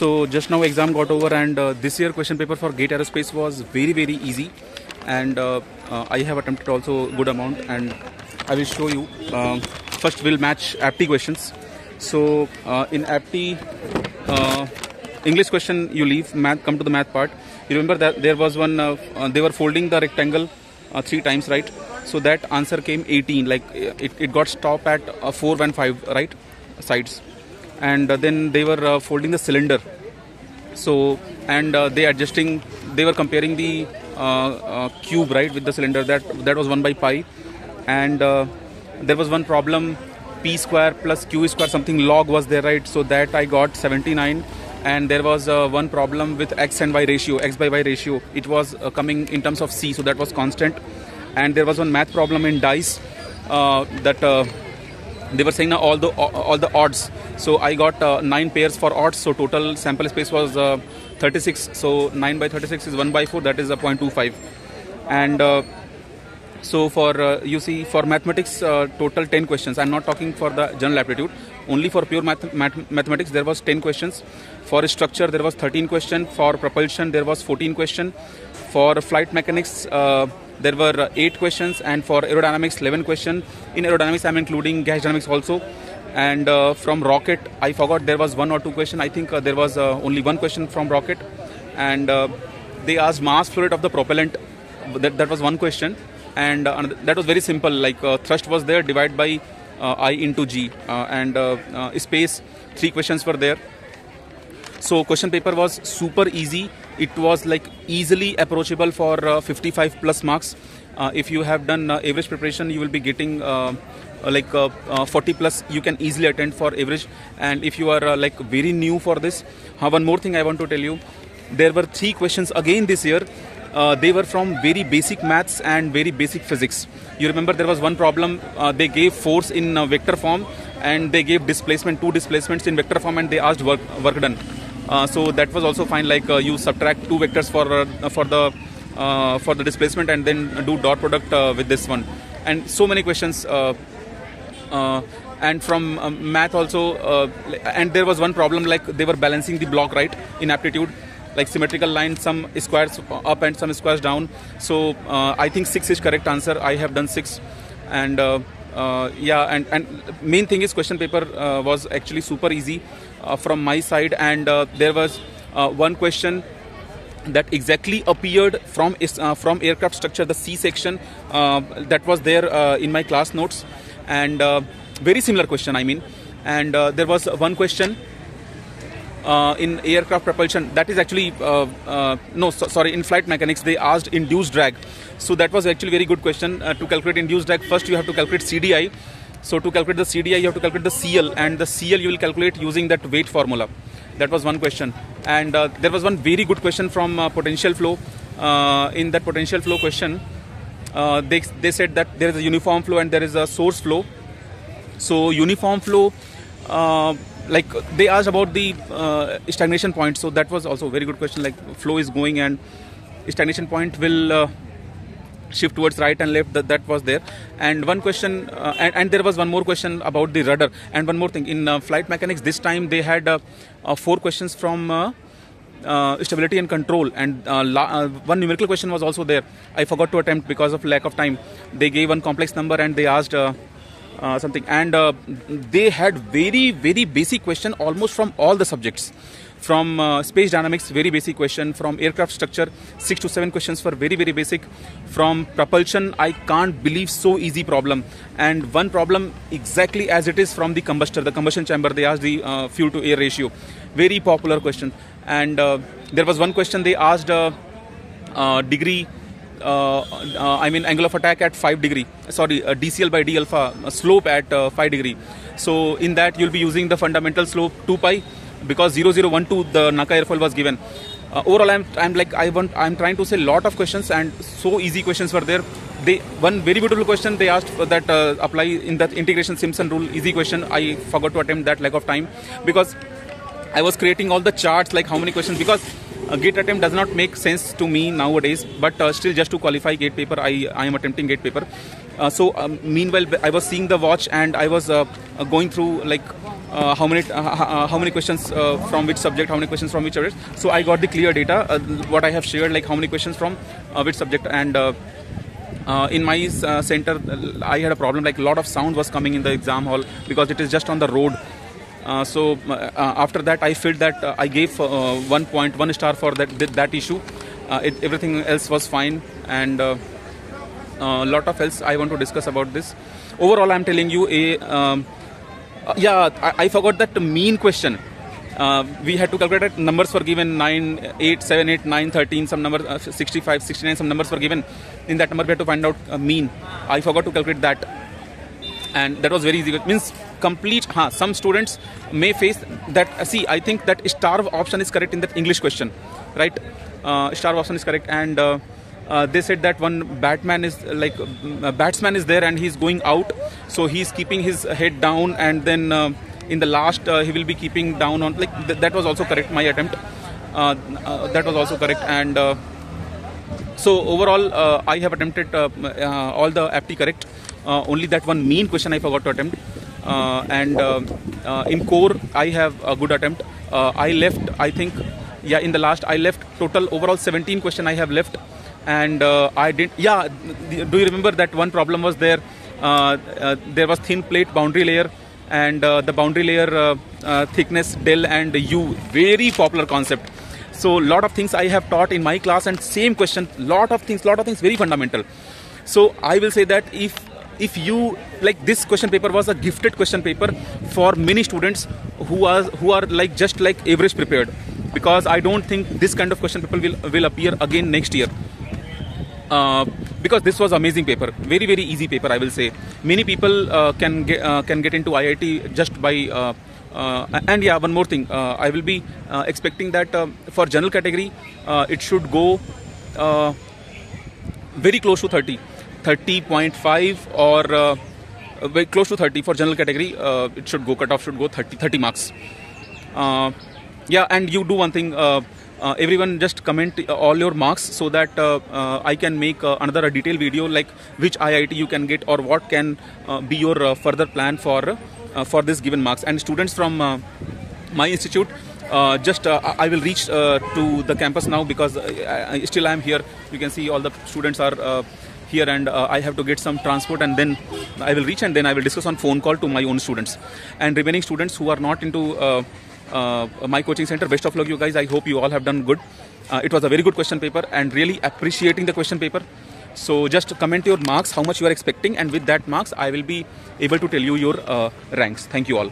So just now exam got over and uh, this year question paper for GATE Aerospace was very very easy and uh, uh, I have attempted also good amount and I will show you. Um, first we'll match APT questions. So uh, in APT uh, English question you leave, math come to the math part. You remember that there was one, uh, they were folding the rectangle three times, right? So that answer came 18, like it, it got stopped at uh, 4 and 5, right? Sides. And uh, then they were uh, folding the cylinder. So, and uh, they adjusting, they were comparing the cube, right, with the cylinder. That, that was 1 by pi. And there was one problem p square plus q square something log was there right so that i got 79 and there was uh, one problem with x and y ratio x by y ratio it was uh, coming in terms of c so that was constant and there was one math problem in dice uh, that they were saying all the all the odds. So i got uh, nine pairs for odds. So total sample space was uh, 36 so 9 by 36 is 1 by 4 that is a 0.25 and uh, so for uh, you see for mathematics uh, total 10 questions. I'm not talking for the general aptitude. Only for pure math- math- mathematics there was 10 questions. For structure there was 13 question. For propulsion there was 14 question for flight mechanics uh, there were 8 questions and for aerodynamics 11 question. In aerodynamics i'm including gas dynamics also. And uh, from rocket i forgot there was one or two question. I think uh, there was only one question from rocket. And they asked mass flow rate of the propellant. That, that was one question. And that was very simple like thrust was there divided by uh, i into g. Uh, and uh, space three questions were there. So question paper was super easy it was like easily approachable for uh, 55 plus marks. Uh, if you have done uh, average preparation you will be getting uh, uh, like uh, uh, 40 plus you can easily attend for average. And if you are like very new for this one more thing i want to tell you. There were three questions again this year. They were from very basic maths and very basic physics. You remember there was one problem they gave force in vector form and they gave displacement two displacements in vector form and they asked work work done so that was also fine like uh, you subtract two vectors for uh, for the uh, for the displacement and then do dot product uh, with this one. And so many questions uh, uh, and from um, math also uh, and there was one problem like they were balancing the block right in aptitude. Like symmetrical line some squares up and some squares down. So uh, i think 6 is correct answer. I have done 6 and uh, uh, yeah and and main thing is question paper uh, was actually super easy. uh, from my side and uh, there was uh, one question that exactly appeared from uh, from aircraft structure the c section uh, that was there uh, in my class notes and uh, very similar question i mean. And uh, there was one question uh, in aircraft propulsion that is actually uh, uh, no so, sorry in flight mechanics they asked induced drag. So that was actually very good question uh, to calculate induced drag. First you have to calculate cdi so to calculate the cdi you have to calculate the cl and the cl you will calculate using that weight formula. That was one question. And uh, there was one very good question from uh, potential flow. Uh, in that potential flow question uh, they, they said that there is a uniform flow and there is a source flow. So uniform flow uh, like they asked about the uh, stagnation point. So that was also a very good question like flow is going and stagnation point will shift towards right and left that, that was there. And one question uh, and, and there was one more question about the rudder. And one more thing in uh, flight mechanics this time they had uh, uh, four questions from uh, uh, stability and control. And la- one numerical question was also there. I forgot to attempt because of lack of time. They gave one complex number and they asked uh, something. And uh, they had very very basic question almost from all the subjects. From uh, space dynamics very basic question. From aircraft structure 6 to 7 questions for very very basic. From propulsion i can't believe so easy problem. And one problem exactly as it is from the combustor. The combustion chamber they asked the uh, fuel to air ratio. Very popular question. And uh, there was one question they asked degree I mean angle of attack at 5 degree. Sorry uh, DCL by D alpha uh, slope at uh, 5 degree. So in that you'll be using the fundamental slope 2 pi because 0012 the NACA airfoil was given. Uh, overall I'm, I'm like I want I'm trying to say lot of questions and so easy questions were there. They one very beautiful question they asked that uh, apply in that integration Simpson rule easy question. I forgot to attempt that lack of time because I was creating all the charts like how many questions because a gate attempt does not make sense to me nowadays but uh, still just to qualify gate paper I, I am attempting gate paper uh, so um, meanwhile I was seeing the watch and I was uh, uh, going through like uh, how many uh, uh, how many questions uh, from which subject, how many questions from which subject. So I got the clear data, uh, what I have shared, like how many questions from uh, which subject, and uh, uh, in my uh, center, uh, I had a problem. Like a lot of sound was coming in the exam hall because it is just on the road. Uh, so uh, uh, after that, I felt that uh, I gave uh, one point, one star for that that, issue. It, everything else was fine, and a lot of else I want to discuss about this. Overall, I'm telling you a. Um, uh, yeah, I, I forgot that mean question. We had to calculate it. Numbers were given 9, 8, 7, 8, 9, 13, some number uh, 65, 69, some numbers were given. In that number, we had to find out mean. I forgot to calculate that. And that was very easy. It means complete. Huh, some students may face that. See, I think that star option is correct in that English question, right? Uh, star option is correct. And uh, uh, they said that one batman is like uh, batsman is there and he's going out so he's keeping his head down and then uh, in the last uh, he will be keeping down on like th- that was also correct my attempt uh, that was also correct and so overall i have attempted all the apti correct only that one mean question i forgot to attempt and uh, uh, in core i have a good attempt. Uh, i left i think yeah in the last i left total overall 17 question i have left. And uh, i did yeah do you remember that one problem was there? Uh, uh, there was thin plate boundary layer and uh, the boundary layer uh, uh, thickness del and u very popular concept. So lot of things i have taught in my class and same question lot of things lot of things very fundamental. So i will say that if if you like this question paper was a gifted question paper for many students who are who are like just like average prepared. Because i don't think this kind of question paper will will appear again next year. Uh, because this was amazing paper. Very very easy paper i will say. Many people uh, can get uh, can get into iit just by uh, uh, and yeah one more thing. Uh, i will be expecting that for general category it should go very close to 30 30.5 or uh, close to 30 for general category uh, it should go cutoff should go 30 30 marks. Uh, yeah and you do one thing uh, uh, everyone just comment all your marks so that uh, I can make another uh, detailed video like which IIT you can get or what can be your further plan for for this given marks. And students from my institute uh, just uh, I will reach uh, to the campus now because I, I still I am here. You can see all the students are here and uh, I have to get some transport and then I will reach and then I will discuss on phone call to my own students. And remaining students who are not into uh, uh, my coaching center best of luck you guys. I hope you all have done good. Uh, it was a very good question paper and really appreciating the question paper. So just comment your marks how much you are expecting and with that marks I will be able to tell you your uh, ranks. Thank you all